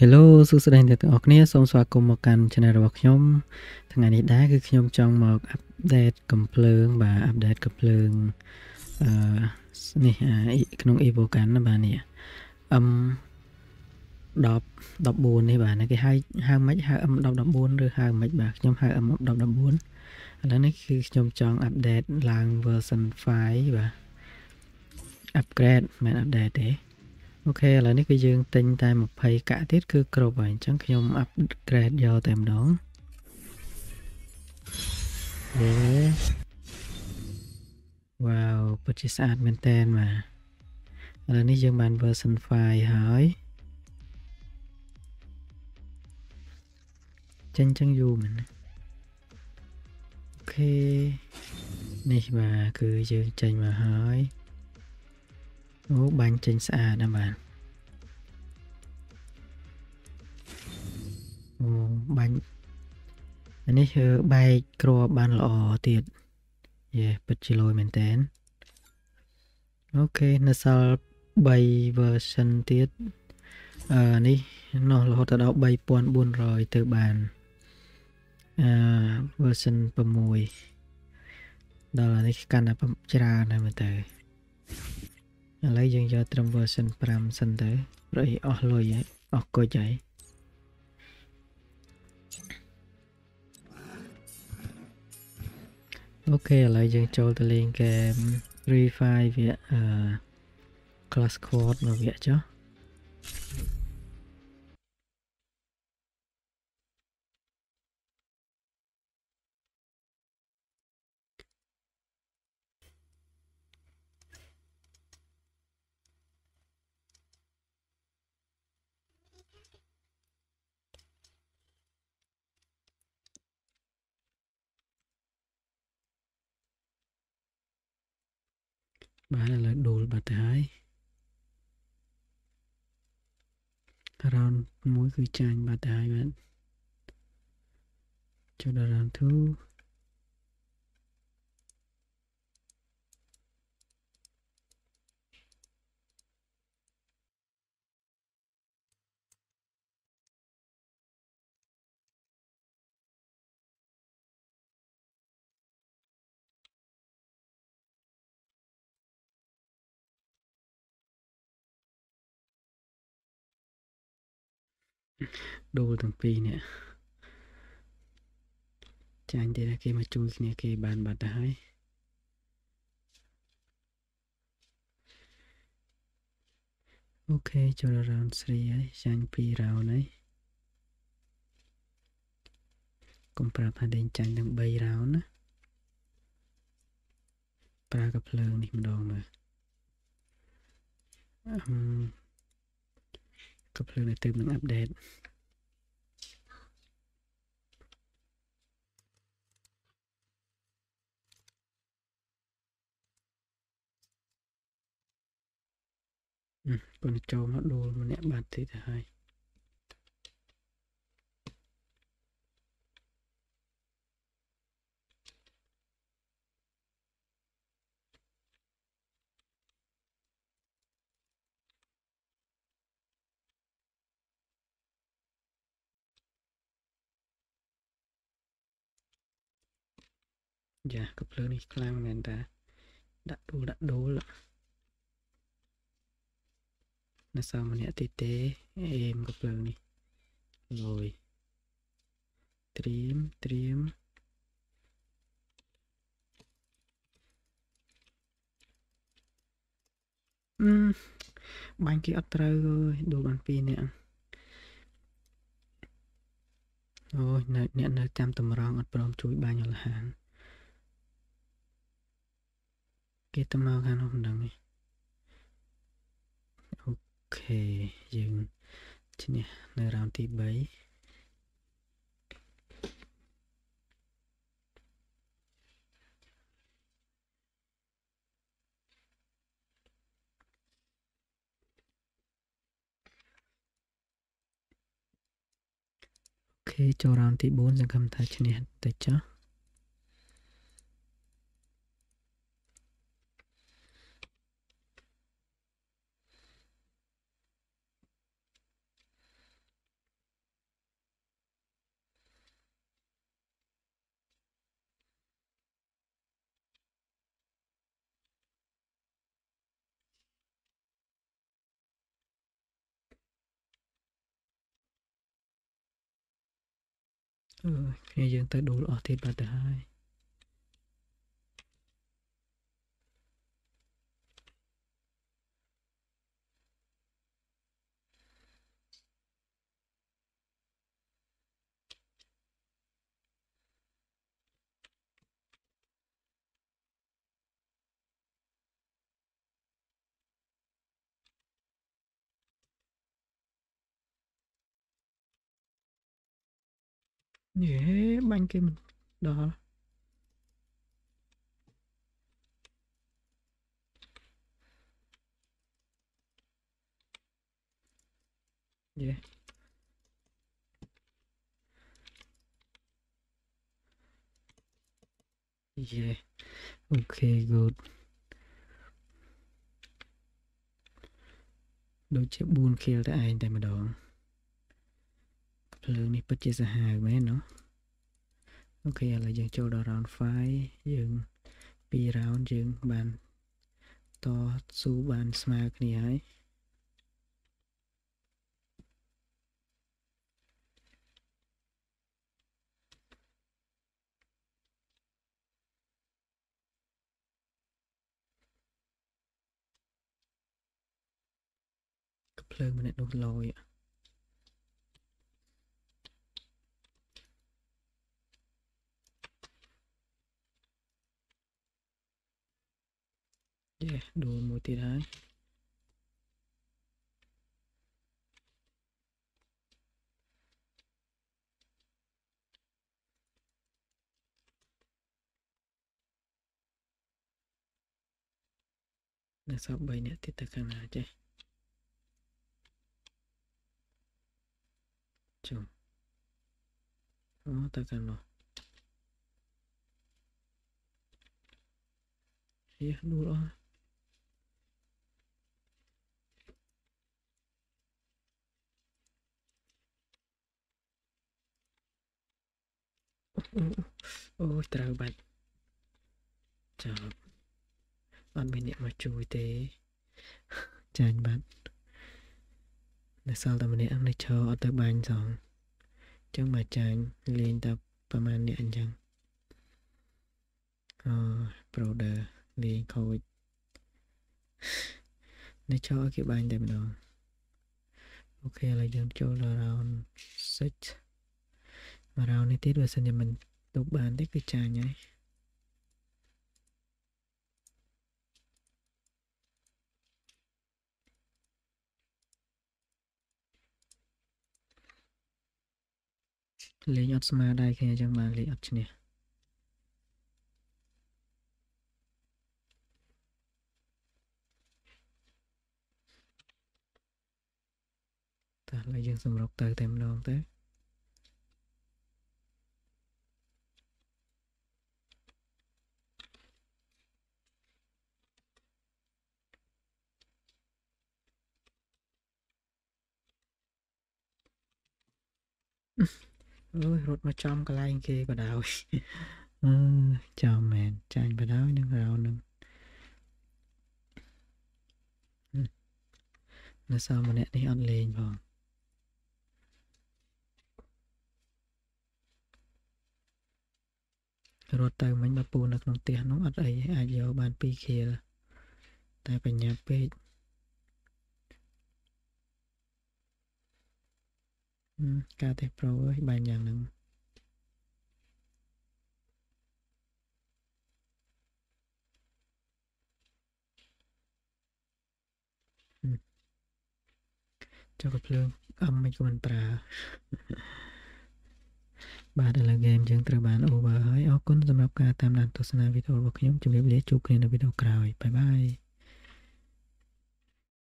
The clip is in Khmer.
Hello សួស្តីអ្នកទាំងអស់គ្នាសូមស្វាគមន៍មកកាន់ Channel របស់ខ្ញុំ ថ្ងៃនេះដែរគឺខ្ញុំចង់មកអាប់ដេតកំភ្លើងបាទអាប់ដេតកំភ្លើងអឺនេះក្នុង Evocan ណាបាទនេះអឹម10 14នេះបាទគេហៅហៅមិនហៅ M 1014ឬហៅមិនបាទខ្ញុំហៅ M 1014ឥឡូវនេះគឺខ្ញុំចង់អាប់ដេតឡើង version 5បាទ upgrade មិនអាប់ដេតទេ អូខេឥឡូវនេះគឺយើងទិញតែ20កាក់ទៀតគឺគ្រប់ហើយអញ្ចឹងខ្ញុំ upgrade យកតែម្ដងយេវ៉ាវពិតជាស្អាតមែនតើបាទឥឡូវនេះយើងបាន version 5ហើយចេញចឹងយូរមែនអូខេនេះបាទគឺយើងចេញមកហើយ អូបាញ់ចេញស្អាតណាស់បាទអូបាញ់អានេះគឺបែកគ្រាប់បានល្អទៀតយេពិតជាលយមែនតើអូខេនៅសល់3 version ទៀតអឺនេះនោះរហូតដល់3400ទៅបានអឺ version 6ដល់នេះកាន់តែច្រើនហើយមើលទៅ ឥឡូវយើងយកត្រឹម version 5សិនទៅព្រោះអស់លុយហើយអស់គុជហើយអូខេឥឡូវយើងចូលទៅលេងហ្គេម Free Fire វាអឺ Class Squad មកវាចុះ បានឥឡូវដូលបាត់ទៅហើយរ៉ោន1គឺចាញ់បាត់ទៅហើយបាទចូលដល់រ៉ោន2 ដូលទាំងពីរនេះចាញ់ទៀតគេមកជួយគ្នាគេបានបាត់ទៅហើយអូខេចូល round 3ហើយចាញ់2 round ហើយកុំប្រាប់ថាដេញចាញ់ទាំង3 round ណាប្រើកាភ្លើងនេះម្ដងមើលអឺ កាភ្លើងនេះទើបនឹងអាប់ដេតប៉ុន្តែចូលមកដួលម្នាក់បាត់តិចទៅហើយ យ៉ាកភ្លើងនេះខ្លាំងមែនតាដាក់ដួលដាក់ដួលនៅសល់ម្នាក់ទៀតទេអេមកភ្លើងនេះលយត្រៀមត្រៀមអឺបាញ់គេអត់ត្រូវអើយដូរបាន2នាក់អូយនៅអ្នកនៅតាមតម្រងអត់ព្រមជួយបាញ់អលហាន គេទៅមកខាងនោះមិនដឹងនេះខេយើងឈ្នះនៅរ៉ោនទី3ខេចូលរ៉ោនទី4សង្ឃឹមថាឈ្នះទៅចុះអឺ គ្នាយើងទៅដួលអស់ទៀតបាត់ទៅហើយ យេបាញ់គេមិនដល់យេយេអូខេ good ដូចជា4 kill តែឯងតែម្ដង ភ្លើងនេះពិតជាសាហាវមែនណោះអូខេឥឡូវយើងចូលដល់ round 5យើង2 round យើងបានតស៊ូបានស្មើគ្នាហើយភ្លើងម្នាក់នោះលយយេដួ លមួយទៀតហើយនៅសល់3នាក់ទៀតទៅខាងណាចេះចុះ អូទៅខាងនោះហេដួលអស់អូយត្រូវបាច់ចាប់អត់មានអ្នកមកជួយទេចាញ់បាត់នៅសល់តែម្នាក់នៅឈរអត់ទៅបាញ់សងអញ្ចឹងមកចាញ់លេងតែប្រហែលអ្នកអញ្ចឹងអូ brother លេងខូចនៅឈរគេបាញ់តែម្ដងអូខេឥឡូវយើងចូលដល់ round 6 មករោនេះទៀតបើសិនជាមិនទុកបានទេគឺចាញ់ហើយលេងអត់ស្មើដែរគ្នាអញ្ចឹងបានលេងអត់ឈ្នះតើឥឡូវយើងសម្រុកទៅតែម្ដងទៅ អើយរត់មកចំកន្លែងគេបដ ாய் អឺចំមែនចាញ់បដ ாய் នឹងរោនឹងនៅសល់ម្នាក់នេះអត់លេងផងរត់ទៅមិញបើពូនៅក្នុងផ្ទះនោះអត់អីអាចយកបាន2ខៀលតែបញ្ញាពេក ការទេសប្រូអើយបាញ់យ៉ាងហ្នឹងចុះក៏ភ្លើងអំមិនក៏មិនប្រើបាទឥឡូវហ្គេមយើងត្រូវបាន over ហើយអរគុណសម្រាប់ការតាមដានទស្សនាវីដេអូរបស់ខ្ញុំជម្រាបលាជួបគ្នានៅវីដេអូក្រោយបាយបាយ